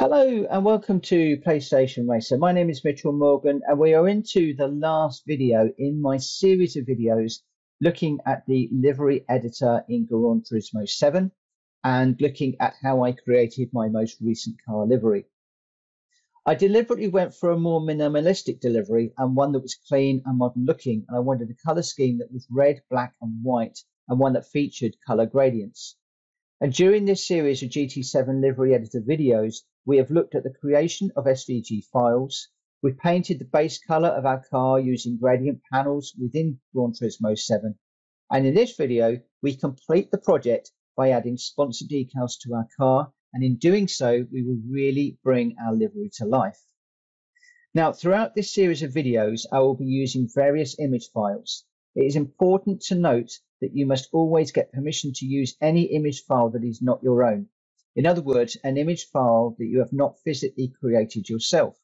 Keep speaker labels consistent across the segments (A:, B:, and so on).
A: Hello and welcome to PlayStation Racer. My name is Mitchell Morgan and we are into the last video in my series of videos looking at the livery editor in Gran Turismo 7 and looking at how I created my most recent car livery. I deliberately went for a more minimalistic delivery and one that was clean and modern looking and I wanted a colour scheme that was red, black and white and one that featured colour gradients. And during this series of GT7 livery editor videos, we have looked at the creation of SVG files. We've painted the base color of our car using gradient panels within Gran Turismo 7. And in this video, we complete the project by adding sponsor decals to our car. And in doing so, we will really bring our livery to life. Now, throughout this series of videos, I will be using various image files. It is important to note that you must always get permission to use any image file that is not your own. In other words, an image file that you have not physically created yourself.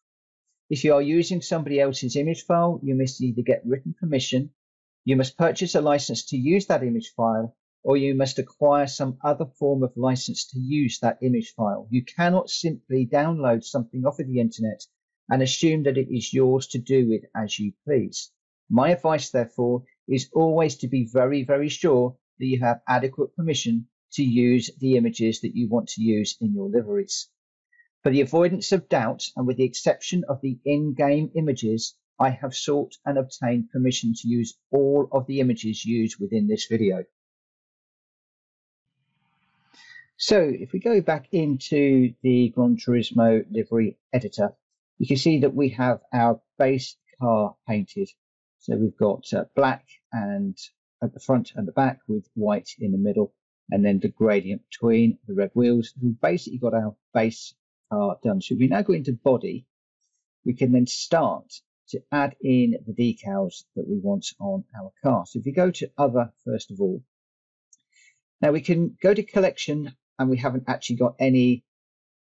A: If you are using somebody else's image file, you must either get written permission, you must purchase a license to use that image file, or you must acquire some other form of license to use that image file. You cannot simply download something off of the internet and assume that it is yours to do with as you please. My advice, therefore, is always to be very, very sure that you have adequate permission to use the images that you want to use in your liveries. For the avoidance of doubt, and with the exception of the in-game images, I have sought and obtained permission to use all of the images used within this video. So if we go back into the Gran Turismo livery editor, you can see that we have our base car painted. So we've got uh, black and at the front and the back with white in the middle and then the gradient between the red wheels. We've basically got our base car done. So we now go into body, we can then start to add in the decals that we want on our car. So if you go to other, first of all, now we can go to collection and we haven't actually got any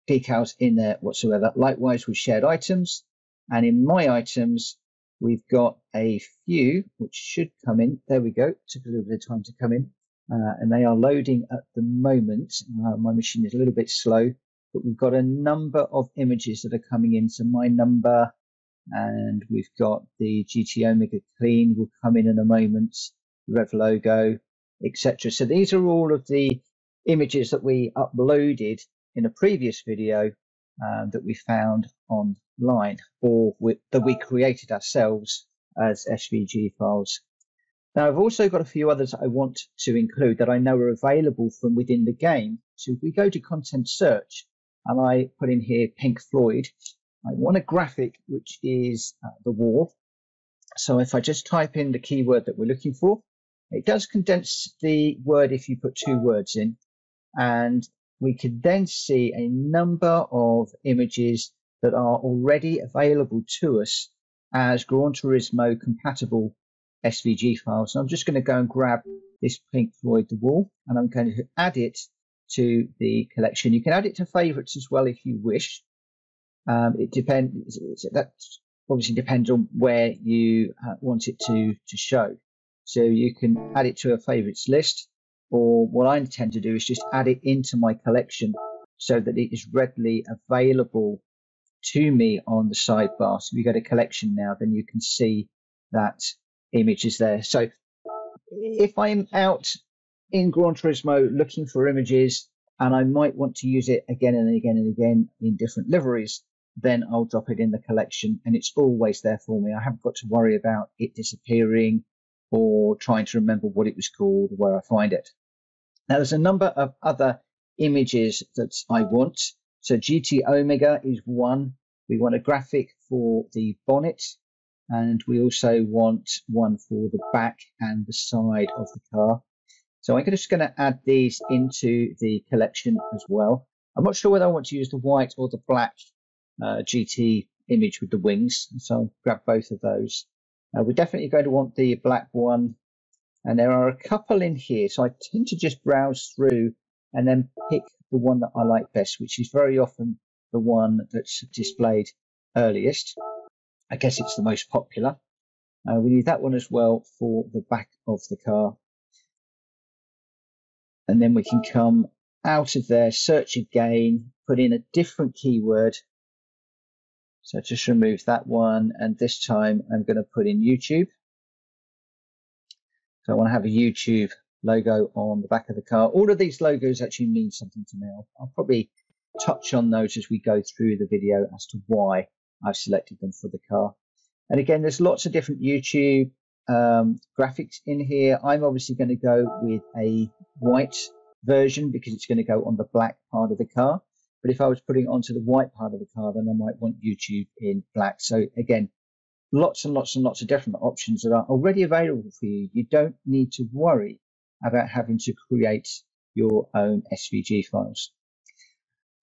A: decals in there whatsoever. Likewise with shared items and in my items, We've got a few which should come in. There we go. Took a little bit of time to come in. Uh, and they are loading at the moment. Uh, my machine is a little bit slow, but we've got a number of images that are coming in. So my number, and we've got the GT Omega Clean will come in in a moment, Rev logo, etc. So these are all of the images that we uploaded in a previous video um, that we found online or that we created ourselves as SVG files. Now, I've also got a few others I want to include that I know are available from within the game. So if we go to content search and I put in here Pink Floyd, I want a graphic which is uh, the Wall. So if I just type in the keyword that we're looking for, it does condense the word if you put two words in. And we could then see a number of images that are already available to us as Gran Turismo compatible SVG files. I'm just going to go and grab this Pink Floyd The Wall and I'm going to add it to the collection. You can add it to favorites as well if you wish. Um, it depends. That obviously depends on where you uh, want it to to show. So you can add it to a favorites list or what I intend to do is just add it into my collection so that it is readily available to me on the sidebar. So if you go to collection now, then you can see that image is there. So if I'm out in Gran Turismo looking for images and I might want to use it again and again and again in different liveries, then I'll drop it in the collection and it's always there for me. I haven't got to worry about it disappearing or trying to remember what it was called, where I find it. Now there's a number of other images that I want. So GT Omega is one. We want a graphic for the bonnet and we also want one for the back and the side of the car. So I'm just going to add these into the collection as well. I'm not sure whether I want to use the white or the black uh, GT image with the wings. So I'll grab both of those. Uh, we're definitely going to want the black one and there are a couple in here. So I tend to just browse through and then pick the one that I like best, which is very often the one that's displayed earliest. I guess it's the most popular. Uh, we need that one as well for the back of the car. And then we can come out of there, search again, put in a different keyword. So just remove that one. And this time I'm going to put in YouTube. So I want to have a YouTube logo on the back of the car. All of these logos actually mean something to me. I'll, I'll probably touch on those as we go through the video as to why I've selected them for the car. And again, there's lots of different YouTube um, graphics in here. I'm obviously going to go with a white version because it's going to go on the black part of the car. But if I was putting it onto the white part of the car, then I might want YouTube in black. So again, lots and lots and lots of different options that are already available for you. You don't need to worry about having to create your own SVG files.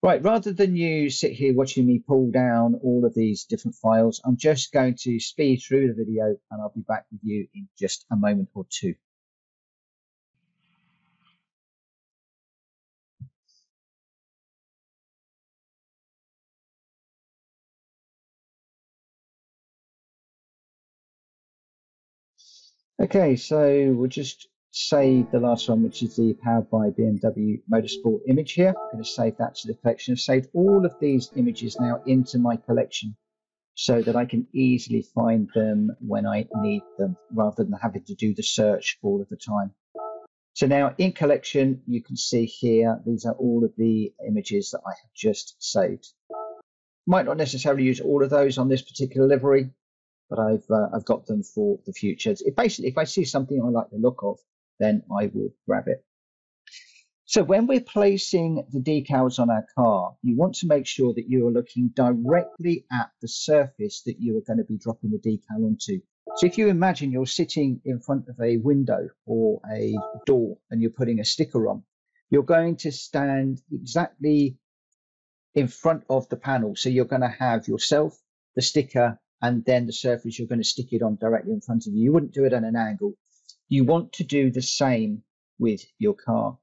A: Right, rather than you sit here watching me pull down all of these different files, I'm just going to speed through the video and I'll be back with you in just a moment or two. Okay, so we'll just save the last one, which is the powered by BMW Motorsport image here. I'm going to save that to the collection. I've saved all of these images now into my collection so that I can easily find them when I need them rather than having to do the search all of the time. So now in collection, you can see here, these are all of the images that I have just saved. Might not necessarily use all of those on this particular livery, but I've uh, I've got them for the future. It basically, if I see something I like the look of, then I will grab it. So when we're placing the decals on our car, you want to make sure that you are looking directly at the surface that you are going to be dropping the decal onto. So if you imagine you're sitting in front of a window or a door and you're putting a sticker on, you're going to stand exactly in front of the panel. So you're going to have yourself, the sticker, and then the surface you're going to stick it on directly in front of you. You wouldn't do it at an angle. You want to do the same with your car.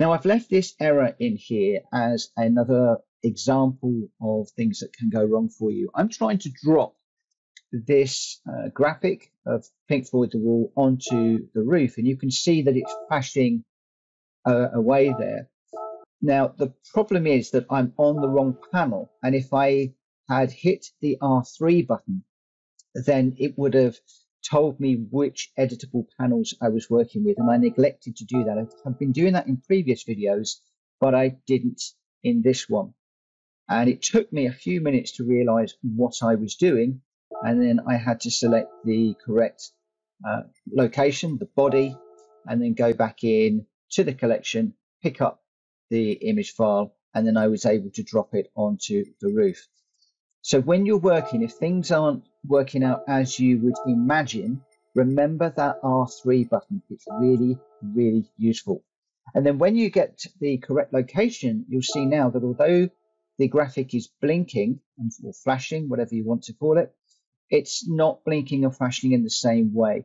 A: Now I've left this error in here as another example of things that can go wrong for you. I'm trying to drop this uh, graphic of Pink Floyd The Wall onto the roof and you can see that it's flashing uh, away there. Now the problem is that I'm on the wrong panel and if I had hit the R3 button then it would have told me which editable panels I was working with, and I neglected to do that. I've been doing that in previous videos, but I didn't in this one. And it took me a few minutes to realize what I was doing, and then I had to select the correct uh, location, the body, and then go back in to the collection, pick up the image file, and then I was able to drop it onto the roof. So when you're working, if things aren't working out as you would imagine, remember that R3 button. It's really, really useful. And then when you get the correct location, you'll see now that although the graphic is blinking or flashing, whatever you want to call it, it's not blinking or flashing in the same way.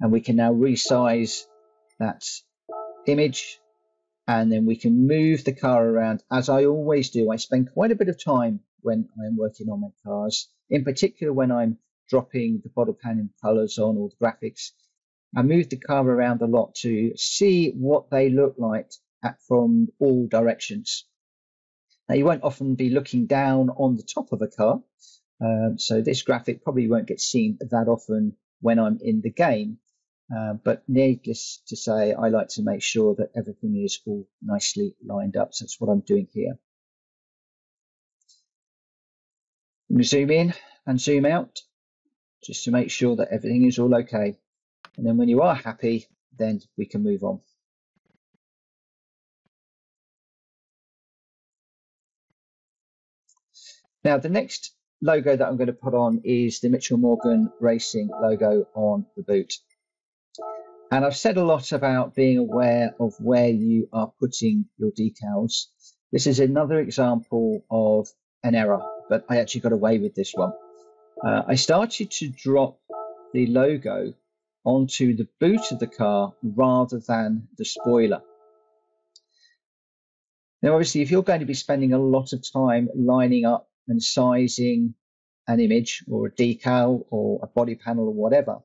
A: And we can now resize that image and then we can move the car around as I always do. I spend quite a bit of time when I'm working on my cars, in particular when I'm dropping the body panel colors on or the graphics. I move the car around a lot to see what they look like at, from all directions. Now you won't often be looking down on the top of a car, um, so this graphic probably won't get seen that often when I'm in the game. Uh, but needless to say, I like to make sure that everything is all nicely lined up. So that's what I'm doing here. Zoom in and zoom out just to make sure that everything is all okay. And then when you are happy, then we can move on. Now, the next logo that I'm going to put on is the Mitchell Morgan Racing logo on the boot. And I've said a lot about being aware of where you are putting your decals. This is another example of an error but I actually got away with this one. Uh, I started to drop the logo onto the boot of the car rather than the spoiler. Now, obviously, if you're going to be spending a lot of time lining up and sizing an image or a decal or a body panel or whatever,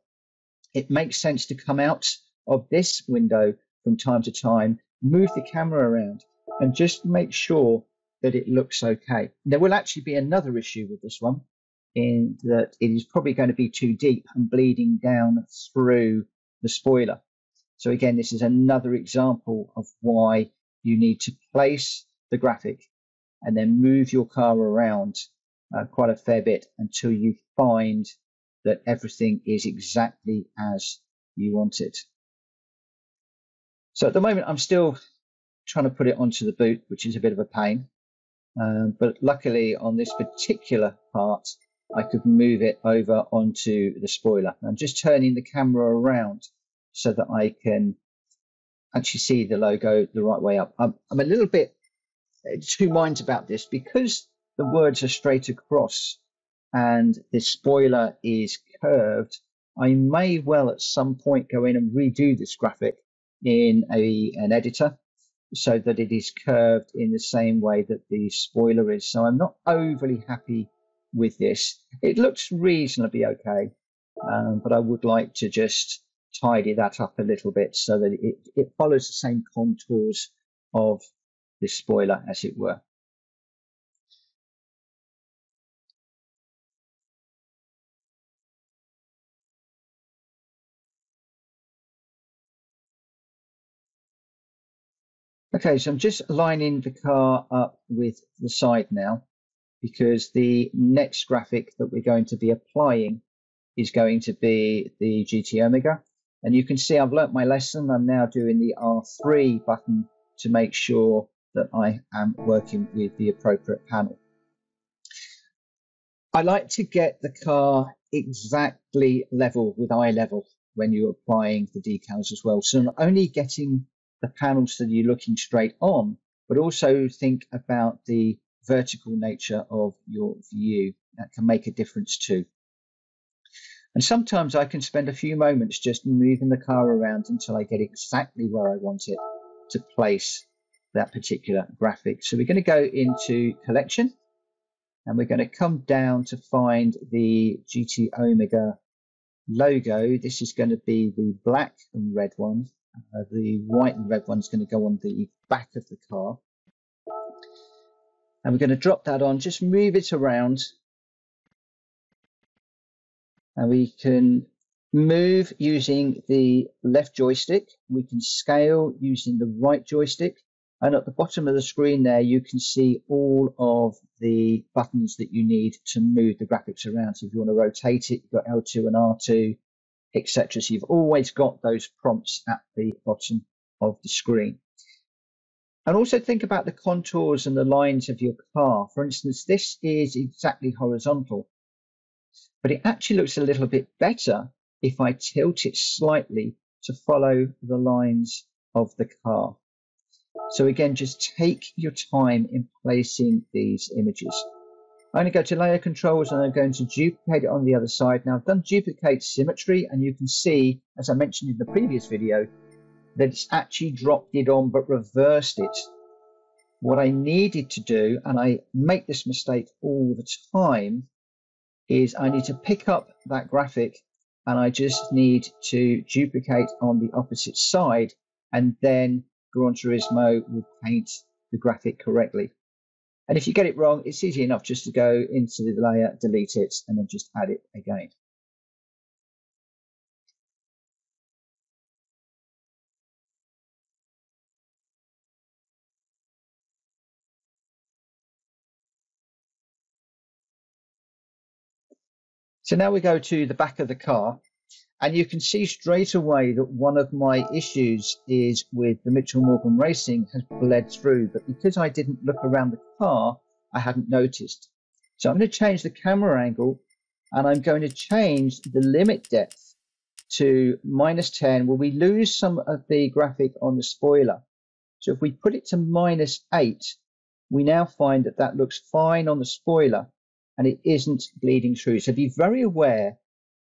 A: it makes sense to come out of this window from time to time, move the camera around and just make sure that it looks okay. There will actually be another issue with this one in that it is probably going to be too deep and bleeding down through the spoiler. So again, this is another example of why you need to place the graphic and then move your car around uh, quite a fair bit until you find that everything is exactly as you want it. So at the moment, I'm still trying to put it onto the boot, which is a bit of a pain. Um, but luckily on this particular part, I could move it over onto the spoiler. I'm just turning the camera around so that I can actually see the logo the right way up. I'm, I'm a little bit uh, two minds about this because the words are straight across and the spoiler is curved. I may well at some point go in and redo this graphic in a, an editor so that it is curved in the same way that the spoiler is. So I'm not overly happy with this. It looks reasonably okay, um, but I would like to just tidy that up a little bit so that it, it follows the same contours of the spoiler as it were. Okay, so I'm just lining the car up with the side now because the next graphic that we're going to be applying is going to be the GT Omega. And you can see I've learnt my lesson. I'm now doing the R3 button to make sure that I am working with the appropriate panel. I like to get the car exactly level with eye level when you're applying the decals as well. So not only getting the panels that you're looking straight on, but also think about the vertical nature of your view. That can make a difference too. And sometimes I can spend a few moments just moving the car around until I get exactly where I want it to place that particular graphic. So we're going to go into collection and we're going to come down to find the GT Omega logo. This is going to be the black and red one. Uh, the white and red one is going to go on the back of the car. And we're going to drop that on, just move it around. And we can move using the left joystick. We can scale using the right joystick. And at the bottom of the screen there, you can see all of the buttons that you need to move the graphics around. So if you want to rotate it, you've got L2 and R2 etc. So you've always got those prompts at the bottom of the screen. And also think about the contours and the lines of your car. For instance, this is exactly horizontal, but it actually looks a little bit better if I tilt it slightly to follow the lines of the car. So again, just take your time in placing these images. I'm going to go to layer controls and I'm going to duplicate it on the other side. Now I've done duplicate symmetry and you can see, as I mentioned in the previous video, that it's actually dropped it on but reversed it. What I needed to do, and I make this mistake all the time, is I need to pick up that graphic and I just need to duplicate on the opposite side and then Gran Turismo will paint the graphic correctly. And if you get it wrong, it's easy enough just to go into the layer, delete it, and then just add it again. So now we go to the back of the car and you can see straight away that one of my issues is with the Mitchell Morgan Racing has bled through, but because I didn't look around the car, I hadn't noticed. So I'm going to change the camera angle and I'm going to change the limit depth to minus 10 where we lose some of the graphic on the spoiler. So if we put it to minus 8, we now find that that looks fine on the spoiler and it isn't bleeding through. So be very aware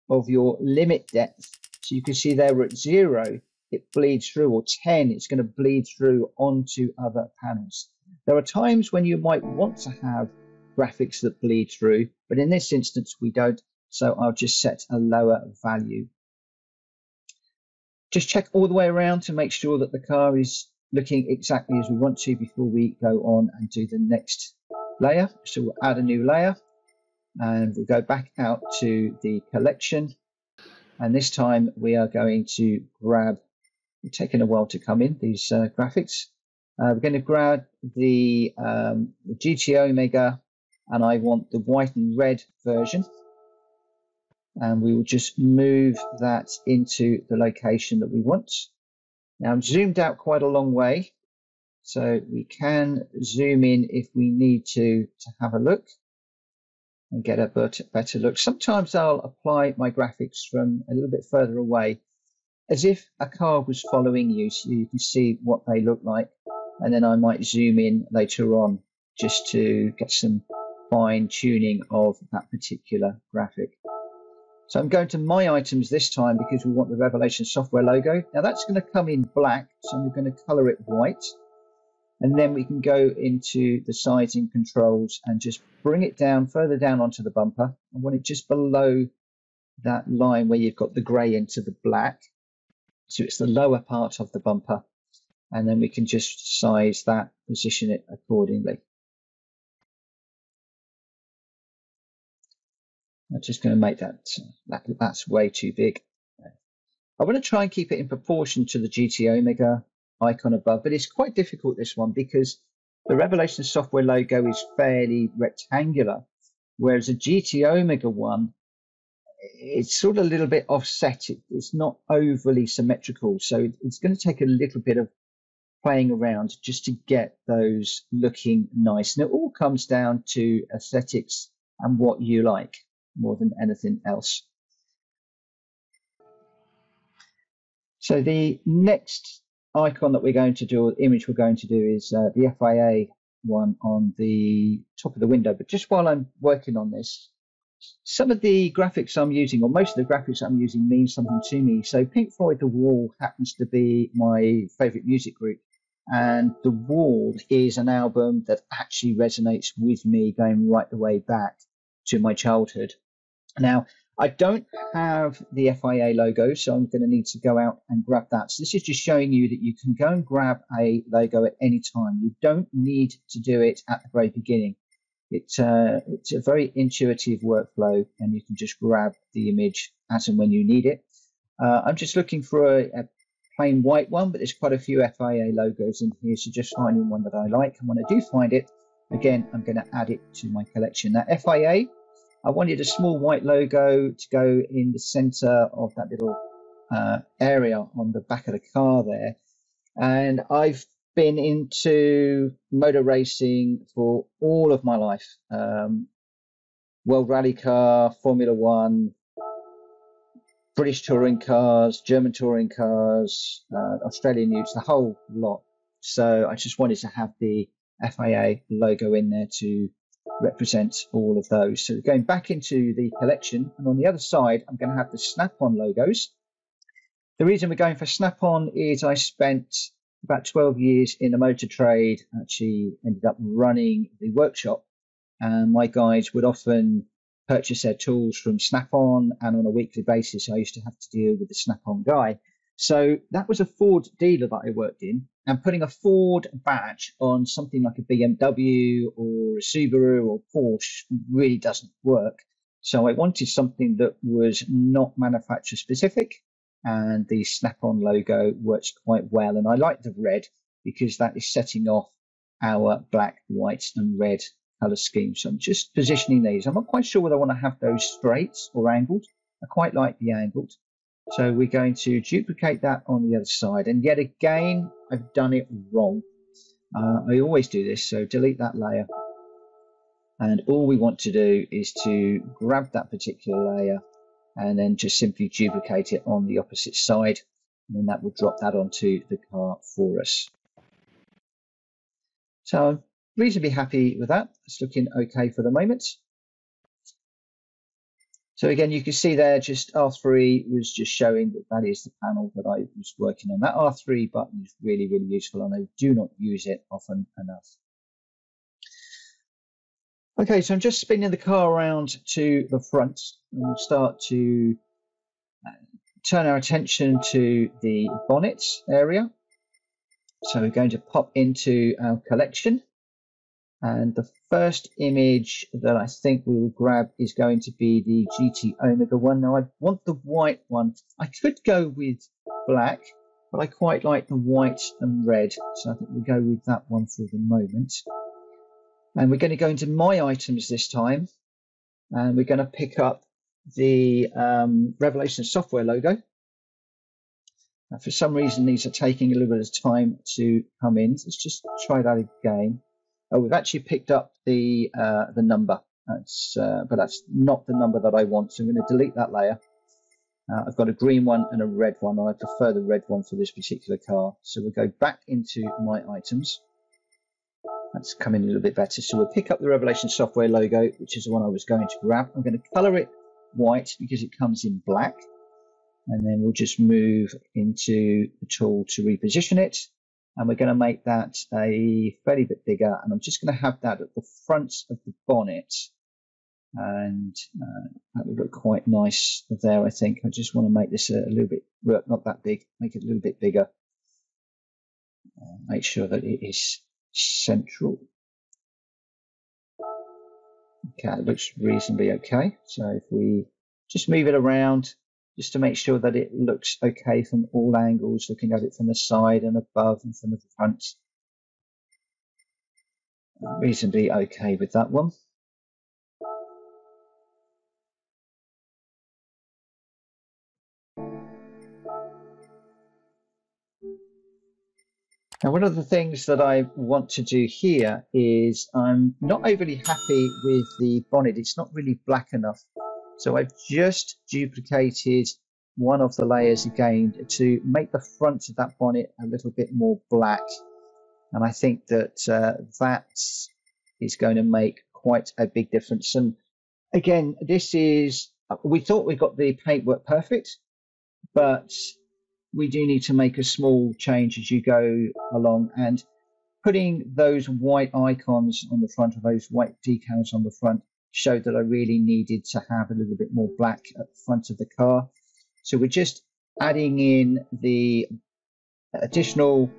A: of your limit depth. So you can see there we're at zero, it bleeds through, or 10, it's going to bleed through onto other panels. There are times when you might want to have graphics that bleed through, but in this instance we don't, so I'll just set a lower value. Just check all the way around to make sure that the car is looking exactly as we want to before we go on and do the next layer. So we'll add a new layer and we'll go back out to the collection. And this time we are going to grab, taking a while to come in, these uh, graphics. Uh, we're going to grab the, um, the GT Omega and I want the white and red version. And we will just move that into the location that we want. Now I'm zoomed out quite a long way, so we can zoom in if we need to to have a look and get a better look. Sometimes I'll apply my graphics from a little bit further away, as if a car was following you, so you can see what they look like. And then I might zoom in later on just to get some fine tuning of that particular graphic. So I'm going to my items this time because we want the Revelation software logo. Now that's going to come in black, so I'm going to color it white. And then we can go into the sizing controls and just bring it down further down onto the bumper. I want it just below that line where you've got the gray into the black. So it's the lower part of the bumper. And then we can just size that, position it accordingly. I'm just going to make that, that that's way too big. I want to try and keep it in proportion to the GT Omega icon above, but it's quite difficult this one because the Revelation software logo is fairly rectangular, whereas a GT Omega one, it's sort of a little bit offset. It, it's not overly symmetrical, so it's going to take a little bit of playing around just to get those looking nice. And it all comes down to aesthetics and what you like more than anything else. So the next icon that we're going to do, or image we're going to do is uh, the FIA one on the top of the window. But just while I'm working on this, some of the graphics I'm using, or most of the graphics I'm using, mean something to me. So Pink Floyd The Wall happens to be my favorite music group. And The Wall is an album that actually resonates with me going right the way back to my childhood. Now, I don't have the FIA logo, so I'm going to need to go out and grab that. So this is just showing you that you can go and grab a logo at any time. You don't need to do it at the very beginning. It's, uh, it's a very intuitive workflow, and you can just grab the image as and when you need it. Uh, I'm just looking for a, a, plain white one, but there's quite a few FIA logos in here, so just finding one that I like. And when I do find it, again, I'm going to add it to my collection. Now, FIA I wanted a small white logo to go in the center of that little uh, area on the back of the car there. And I've been into motor racing for all of my life. Um, World Rally Car, Formula One, British touring cars, German touring cars, uh, Australian utes, the whole lot. So I just wanted to have the FIA logo in there to represents all of those. So going back into the collection, and on the other side, I'm going to have the Snap-on logos. The reason we're going for Snap-on is I spent about 12 years in the motor trade, actually ended up running the workshop, and my guys would often purchase their tools from Snap-on, and on a weekly basis, I used to have to deal with the Snap-on guy. So that was a Ford dealer that I worked in, and putting a Ford badge on something like a BMW or a Subaru or Porsche really doesn't work. So I wanted something that was not manufacturer specific, and the Snap-on logo works quite well. And I like the red because that is setting off our black, white, and red color scheme. So I'm just positioning these. I'm not quite sure whether I want to have those straight or angled. I quite like the angled. So we're going to duplicate that on the other side. And yet again, I've done it wrong. Uh, I always do this, so delete that layer. And all we want to do is to grab that particular layer and then just simply duplicate it on the opposite side. And then that will drop that onto the car for us. So I'm reasonably happy with that. It's looking okay for the moment. So again, you can see there just R3 was just showing that that is the panel that I was working on. That R3 button is really, really useful and I do not use it often enough. Okay, so I'm just spinning the car around to the front and we'll start to uh, turn our attention to the bonnet area. So we're going to pop into our collection. And the first image that I think we will grab is going to be the GT Omega one. Now I want the white one. I could go with black, but I quite like the white and red. So I think we'll go with that one for the moment. And we're going to go into my items this time. And we're going to pick up the um, Revelation software logo. Now, for some reason, these are taking a little bit of time to come in. Let's just try that again. Oh, we've actually picked up the uh, the number. That's, uh, but that's not the number that I want. So I'm going to delete that layer. Uh, I've got a green one and a red one. and I prefer the red one for this particular car. So we'll go back into my items. That's coming a little bit better. So we'll pick up the Revelation software logo, which is the one I was going to grab. I'm going to color it white because it comes in black. And then we'll just move into the tool to reposition it. And we're going to make that a fairly bit bigger. And I'm just going to have that at the front of the bonnet. And uh, that would look quite nice there, I think. I just want to make this a, a little bit, not that big, make it a little bit bigger. Uh, make sure that it is central. Okay, it looks reasonably okay. So if we just move it around, just to make sure that it looks okay from all angles, looking at it from the side and above and from the front. Uh, Reasonably okay with that one. Now, one of the things that I want to do here is I'm not overly happy with the bonnet. It's not really black enough. So I've just duplicated one of the layers again to make the front of that bonnet a little bit more black. And I think that uh, that is going to make quite a big difference. And again, this is, we thought we got the paintwork perfect, but we do need to make a small change as you go along and putting those white icons on the front of those white decals on the front showed that I really needed to have a little bit more black at the front of the car. So we're just adding in the additional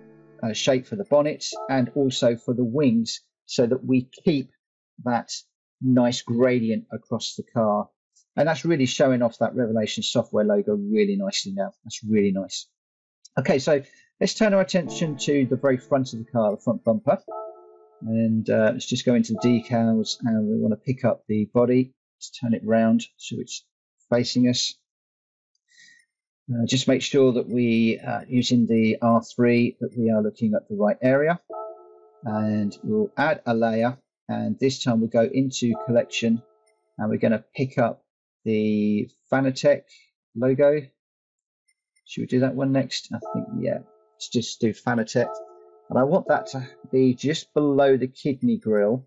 A: uh, shape for the bonnet and also for the wings so that we keep that nice gradient across the car. And that's really showing off that Revelation software logo really nicely now. That's really nice. Okay, so let's turn our attention to the very front of the car, the front bumper. And uh, let's just go into decals and we want to pick up the body. Let's turn it round so it's facing us. Uh, just make sure that we uh, using the R3 that we are looking at the right area. And we'll add a layer and this time we'll go into collection and we're going to pick up the Fanatec logo. Should we do that one next? I think, yeah, let's just do Fanatec. And I want that to be just below the kidney grill.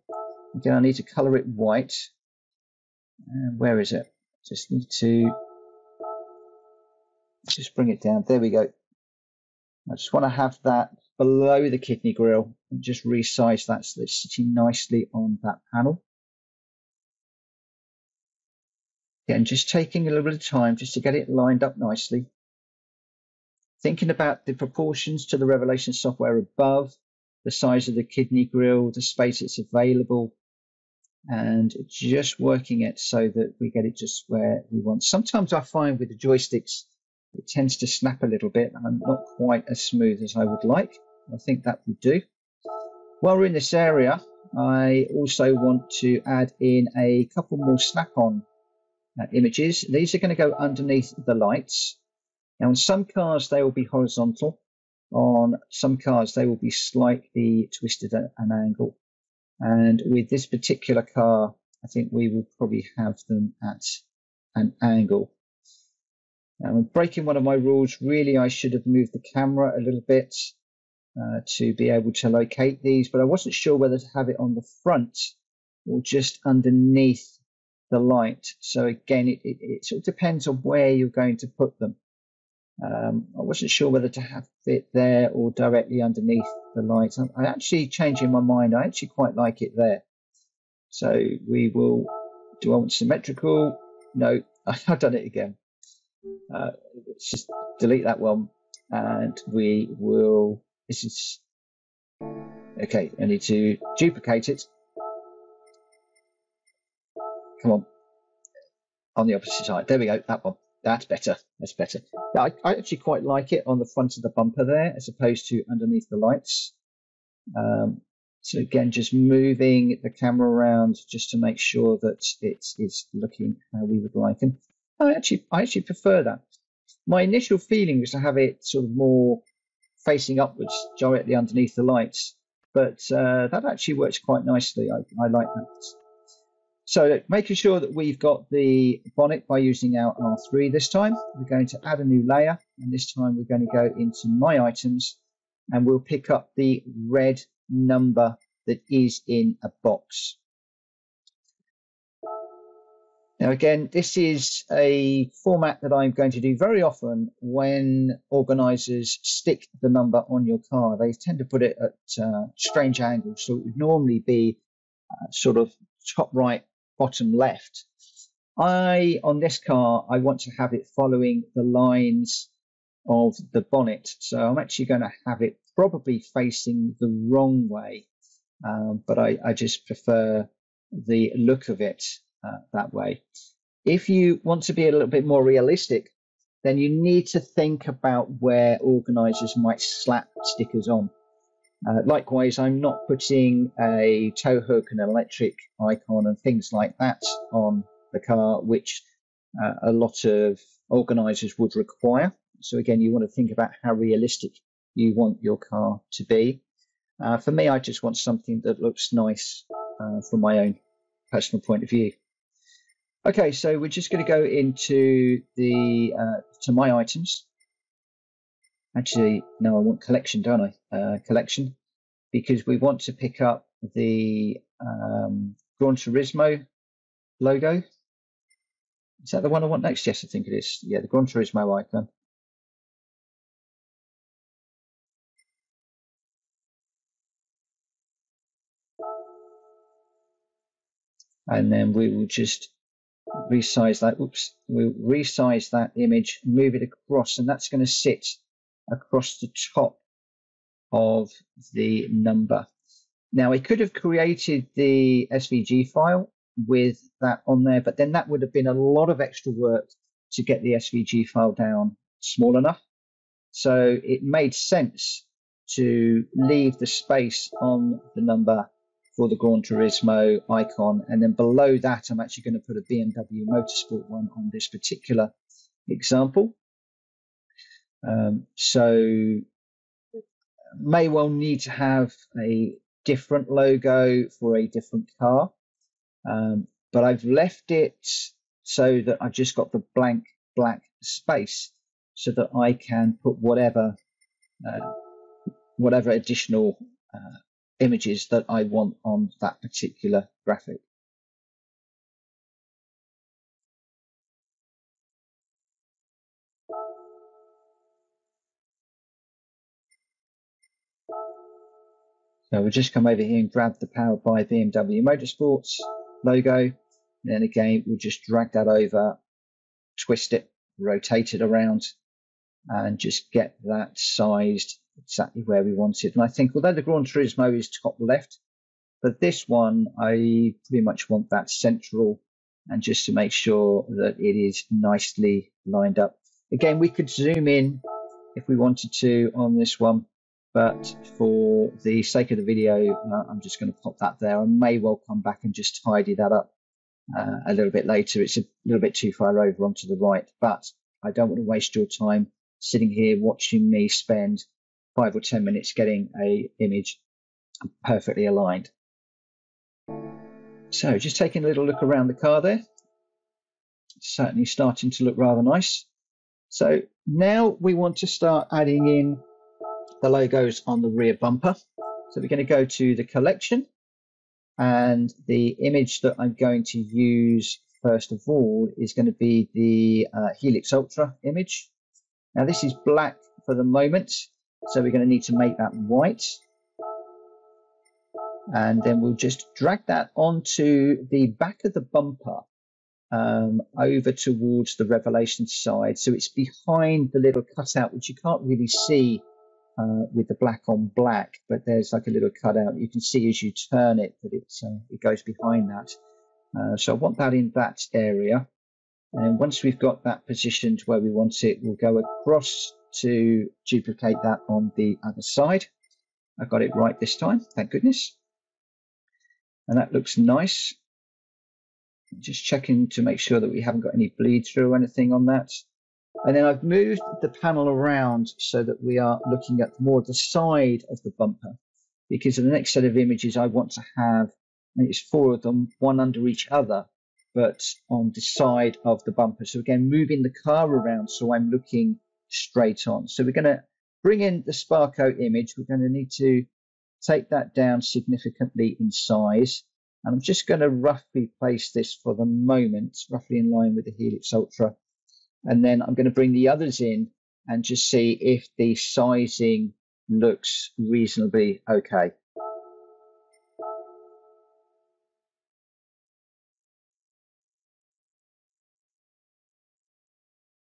A: Again, I need to color it white. And where is it? Just need to just bring it down. There we go. I just want to have that below the kidney grill and just resize that so it's sitting nicely on that panel. Again, just taking a little bit of time just to get it lined up nicely thinking about the proportions to the Revelation software above, the size of the kidney grill, the space that's available, and just working it so that we get it just where we want. Sometimes I find with the joysticks, it tends to snap a little bit and not quite as smooth as I would like. I think that would do. While we're in this area, I also want to add in a couple more snap-on uh, images. These are going to go underneath the lights now, on some cars, they will be horizontal. On some cars, they will be slightly twisted at an angle. And with this particular car, I think we will probably have them at an angle. Now, I'm breaking one of my rules. Really, I should have moved the camera a little bit uh, to be able to locate these, but I wasn't sure whether to have it on the front or just underneath the light. So again, it, it, it sort of depends on where you're going to put them. Um, I wasn't sure whether to have it there or directly underneath the light. I, I actually changing my mind. I actually quite like it there. So we will, do I want symmetrical? No, I've done it again. Uh, let's just delete that one and we will this is okay. I need to duplicate it. Come on, on the opposite side. There we go. That one. That's better. That's better. Yeah, I, I actually quite like it on the front of the bumper there, as opposed to underneath the lights. Um, so again, just moving the camera around just to make sure that it is looking how we would like. And I actually, I actually prefer that. My initial feeling was to have it sort of more facing upwards, directly underneath the lights, but uh, that actually works quite nicely. I, I like that. So making sure that we've got the bonnet by using our R3 this time, we're going to add a new layer, and this time we're going to go into My Items, and we'll pick up the red number that is in a box. Now again, this is a format that I'm going to do very often when organisers stick the number on your car. They tend to put it at uh, strange angles, so it would normally be uh, sort of top right, bottom left. I, on this car, I want to have it following the lines of the bonnet. So I'm actually going to have it probably facing the wrong way, um, but I, I, just prefer the look of it uh, that way. If you want to be a little bit more realistic, then you need to think about where organizers might slap stickers on. Uh, likewise, I'm not putting a tow hook and an electric icon and things like that on the car, which uh, a lot of organizers would require. So again, you want to think about how realistic you want your car to be. Uh, for me, I just want something that looks nice uh, from my own personal point of view. Okay, so we're just going to go into the uh, to my items. Actually, no, I want collection, don't I? Uh, collection, because we want to pick up the um, Gran Turismo logo. Is that the one I want next? Yes, I think it is. Yeah, the Gran Turismo icon. and then we will just resize that. Oops, we'll resize that image, move it across, and that's going to sit across the top of the number. Now, I could have created the SVG file with that on there, but then that would have been a lot of extra work to get the SVG file down small enough. So it made sense to leave the space on the number for the Gran Turismo icon. And then below that, I'm actually going to put a BMW Motorsport one on this particular example. Um, so may well need to have a different logo for a different car. Um, but I've left it so that I've just got the blank black space so that I can put whatever uh, whatever additional uh, images that I want on that particular graphic. So we'll just come over here and grab the Powered by BMW Motorsports logo. And then again, we'll just drag that over, twist it, rotate it around, and just get that sized exactly where we want it. And I think although the Gran Turismo is top left, but this one, I pretty much want that central and just to make sure that it is nicely lined up. Again, we could zoom in if we wanted to on this one, but for the sake of the video, uh, I'm just going to pop that there. I may well come back and just tidy that up uh, a little bit later. It's a little bit too far over onto the right, but I don't want to waste your time sitting here watching me spend five or 10 minutes getting a image perfectly aligned. So just taking a little look around the car there. Certainly starting to look rather nice. So now we want to start adding in the logos on the rear bumper. So we're going to go to the collection and the image that I'm going to use first of all is going to be the uh, Helix Ultra image. Now this is black for the moment. So we're going to need to make that white. And then we'll just drag that onto the back of the bumper um, over towards the Revelation side. So it's behind the little cutout, which you can't really see uh, with the black on black, but there's like a little cutout. You can see as you turn it that it's, uh, it goes behind that. Uh, so I want that in that area. And once we've got that positioned where we want it, we'll go across to duplicate that on the other side. I got it right this time, thank goodness. And that looks nice. Just checking to make sure that we haven't got any bleed through or anything on that. And then I've moved the panel around so that we are looking at more of the side of the bumper because in the next set of images I want to have, and it's four of them, one under each other, but on the side of the bumper. So again, moving the car around so I'm looking straight on. So we're going to bring in the Sparco image. We're going to need to take that down significantly in size. And I'm just going to roughly place this for the moment, roughly in line with the Helix Ultra. And then I'm going to bring the others in and just see if the sizing looks reasonably okay.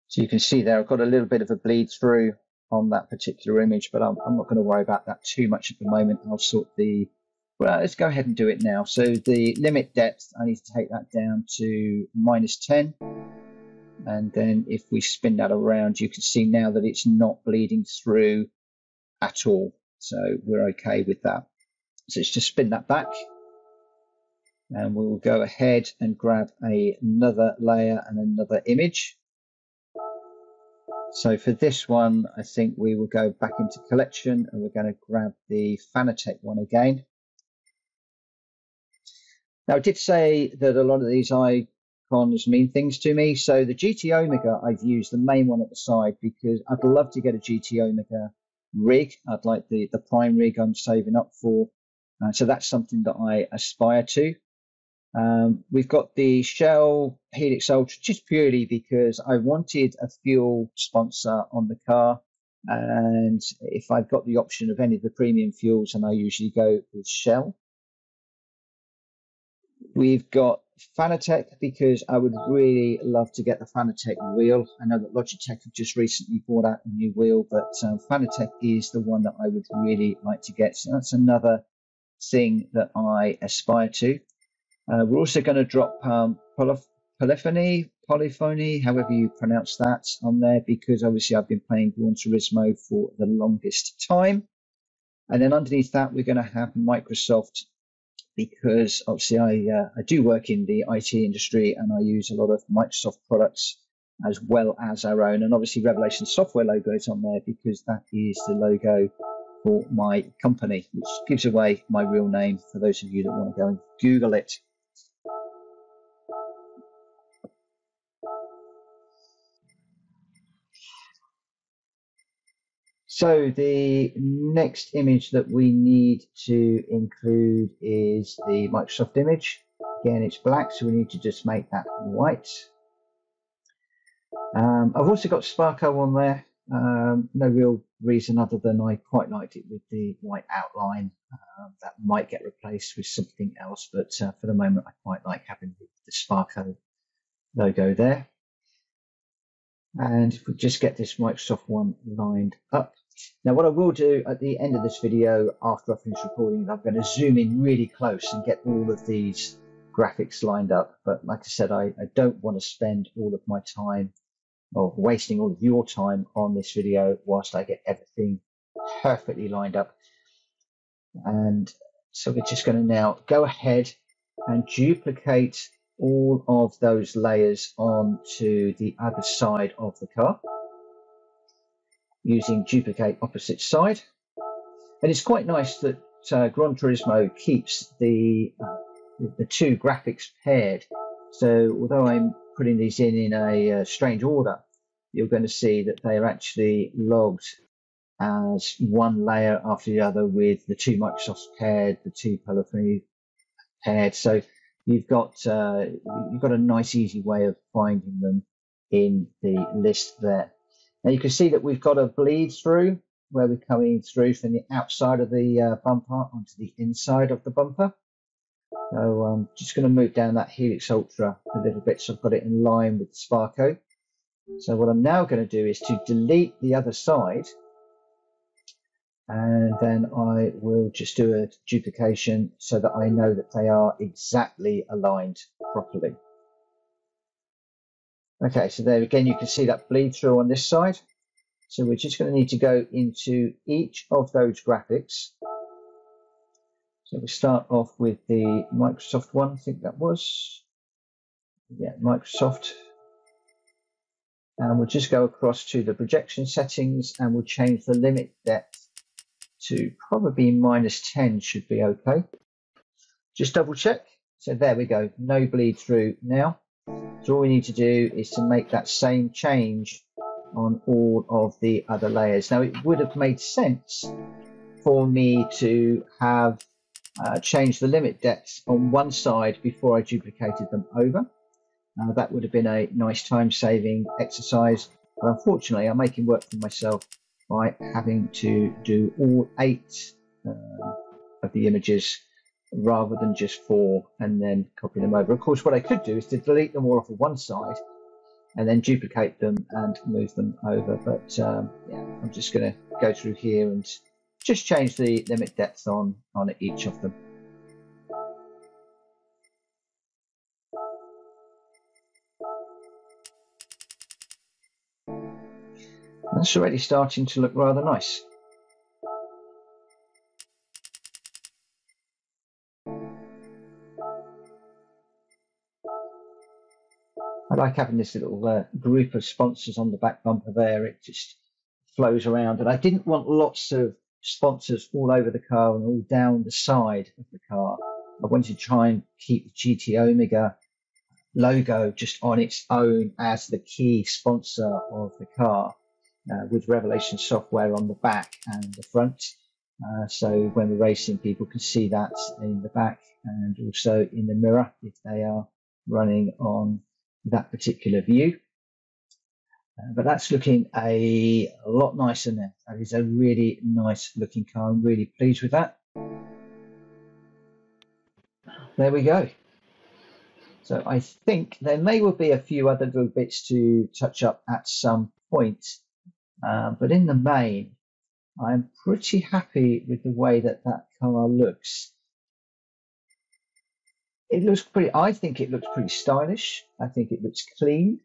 A: So you can see there, I've got a little bit of a bleed through on that particular image, but I'm, I'm not going to worry about that too much at the moment. I'll sort the, well, let's go ahead and do it now. So the limit depth, I need to take that down to minus 10. And then if we spin that around, you can see now that it's not bleeding through at all. So we're okay with that. So let's just spin that back. And we'll go ahead and grab a, another layer and another image. So for this one, I think we will go back into collection and we're going to grab the Fanatec one again. Now I did say that a lot of these I icons mean things to me. So the GT Omega, I've used the main one at the side because I'd love to get a GT Omega rig. I'd like the, the prime rig I'm saving up for. Uh, so that's something that I aspire to. Um, we've got the Shell Helix Ultra just purely because I wanted a fuel sponsor on the car. And if I've got the option of any of the premium fuels, and I usually go with Shell. We've got Fanatec because I would really love to get the Fanatec wheel. I know that Logitech have just recently brought out a new wheel, but um, Fanatec is the one that I would really like to get. So that's another thing that I aspire to. Uh, we're also going to drop um, polyphony, polyphony, however you pronounce that, on there because obviously I've been playing Gran Turismo for the longest time. And then underneath that, we're going to have Microsoft because obviously I, uh, I do work in the IT industry and I use a lot of Microsoft products as well as our own. And obviously, Revelation Software logo is on there because that is the logo for my company, which gives away my real name for those of you that want to go and Google it. So the next image that we need to include is the Microsoft image. Again, it's black, so we need to just make that white. Um, I've also got Sparco on there. Um, no real reason other than I quite liked it with the white outline. Uh, that might get replaced with something else, but uh, for the moment, I quite like having the, the Sparco logo there. And if we just get this Microsoft one lined up, now what I will do at the end of this video after I finish recording, I'm going to zoom in really close and get all of these graphics lined up. But like I said, I, I don't want to spend all of my time or wasting all of your time on this video whilst I get everything perfectly lined up. And so we're just going to now go ahead and duplicate all of those layers onto the other side of the car using duplicate opposite side. And it's quite nice that uh, Gran Turismo keeps the, uh, the two graphics paired. So although I'm putting these in in a uh, strange order, you're going to see that they are actually logged as one layer after the other with the two Microsofts paired, the two polyphony paired. So you've got uh, you've got a nice, easy way of finding them in the list there. Now you can see that we've got a bleed through where we're coming through from the outside of the uh, bumper onto the inside of the bumper. So I'm just going to move down that Helix Ultra a little bit so I've got it in line with the Sparco. So what I'm now going to do is to delete the other side and then I will just do a duplication so that I know that they are exactly aligned properly. Okay, so there again, you can see that bleed through on this side. So we're just going to need to go into each of those graphics. So we start off with the Microsoft one, I think that was. Yeah, Microsoft. And we'll just go across to the projection settings and we'll change the limit depth to probably minus 10 should be okay. Just double check. So there we go, no bleed through now. So all we need to do is to make that same change on all of the other layers. Now it would have made sense for me to have uh, changed the limit depths on one side before I duplicated them over. Uh, that would have been a nice time saving exercise, but unfortunately I'm making work for myself by having to do all eight uh, of the images rather than just four and then copy them over. Of course, what I could do is to delete them all off of one side and then duplicate them and move them over. But um, yeah, I'm just going to go through here and just change the limit depth on, on each of them. That's already starting to look rather nice. I like having this little uh, group of sponsors on the back bumper there. It just flows around. And I didn't want lots of sponsors all over the car and all down the side of the car. I wanted to try and keep the GT Omega logo just on its own as the key sponsor of the car uh, with Revelation software on the back and the front. Uh, so when we're racing, people can see that in the back and also in the mirror if they are running on that particular view. Uh, but that's looking a, a lot nicer now. That is a really nice looking car. I'm really pleased with that. There we go. So I think there may well be a few other little bits to touch up at some point. Uh, but in the main, I'm pretty happy with the way that that car looks it looks pretty. I think it looks pretty stylish. I think it looks clean,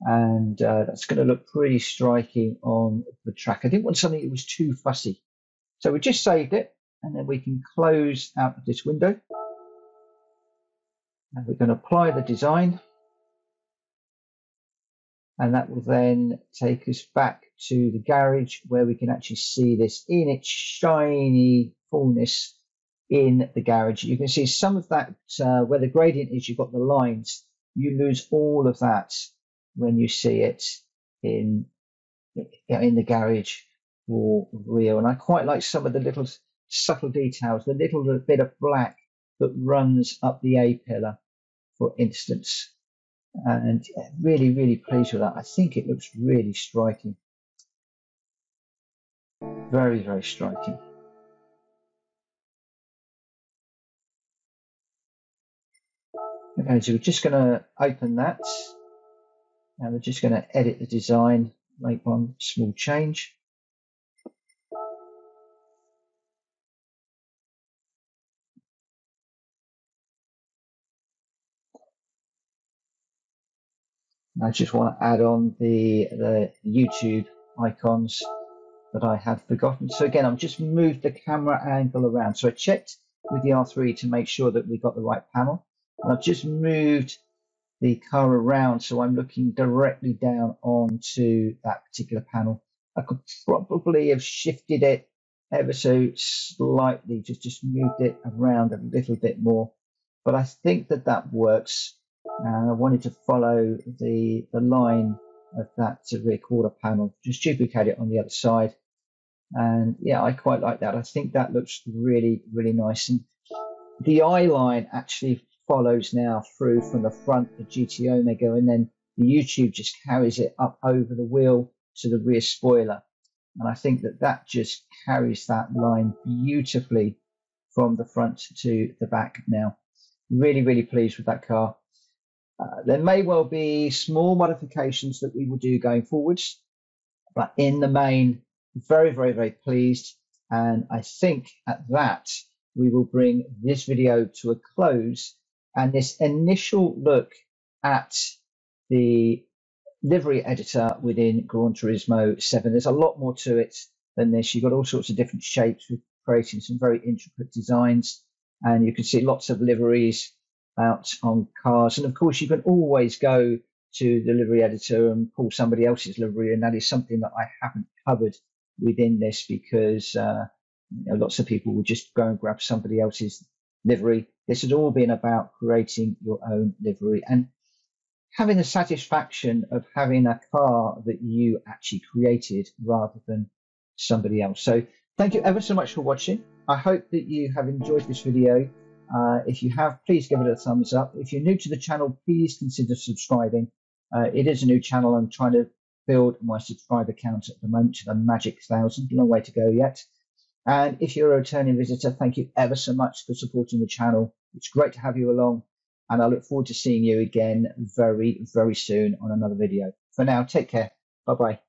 A: and uh, that's going to look pretty striking on the track. I didn't want something that was too fussy, so we just saved it, and then we can close out of this window, and we're going to apply the design, and that will then take us back to the garage where we can actually see this in its shiny fullness in the garage. You can see some of that uh, where the gradient is, you've got the lines. You lose all of that when you see it in in the garage or real. And I quite like some of the little subtle details, the little bit of black that runs up the A pillar, for instance. And really, really pleased with that. I think it looks really striking. Very, very striking. Okay, so we're just going to open that and we're just going to edit the design, make one small change. I just want to add on the, the YouTube icons that I had forgotten. So again, I've just moved the camera angle around. So I checked with the R3 to make sure that we got the right panel. I've just moved the car around so I'm looking directly down onto that particular panel. I could probably have shifted it ever so slightly, just, just moved it around a little bit more. But I think that that works. And I wanted to follow the, the line of that rear quarter panel, just duplicate it on the other side. And yeah, I quite like that. I think that looks really, really nice. And the eye line actually follows now through from the front, the GT Omega, and then the YouTube just carries it up over the wheel to the rear spoiler. And I think that that just carries that line beautifully from the front to the back now. Really, really pleased with that car. Uh, there may well be small modifications that we will do going forwards, but in the main, very, very, very pleased. And I think at that, we will bring this video to a close and this initial look at the livery editor within Gran Turismo 7. There's a lot more to it than this. You've got all sorts of different shapes with creating some very intricate designs and you can see lots of liveries out on cars. And of course, you can always go to the livery editor and pull somebody else's livery, and that is something that I haven't covered within this because uh, you know, lots of people will just go and grab somebody else's livery. This has all been about creating your own livery and having the satisfaction of having a car that you actually created rather than somebody else. So thank you ever so much for watching. I hope that you have enjoyed this video. Uh, if you have, please give it a thumbs up. If you're new to the channel, please consider subscribing. Uh, it is a new channel. I'm trying to build my subscriber count at the moment to the magic thousand. Long way to go yet. And if you're a returning visitor, thank you ever so much for supporting the channel. It's great to have you along. And I look forward to seeing you again very, very soon on another video. For now, take care. Bye bye.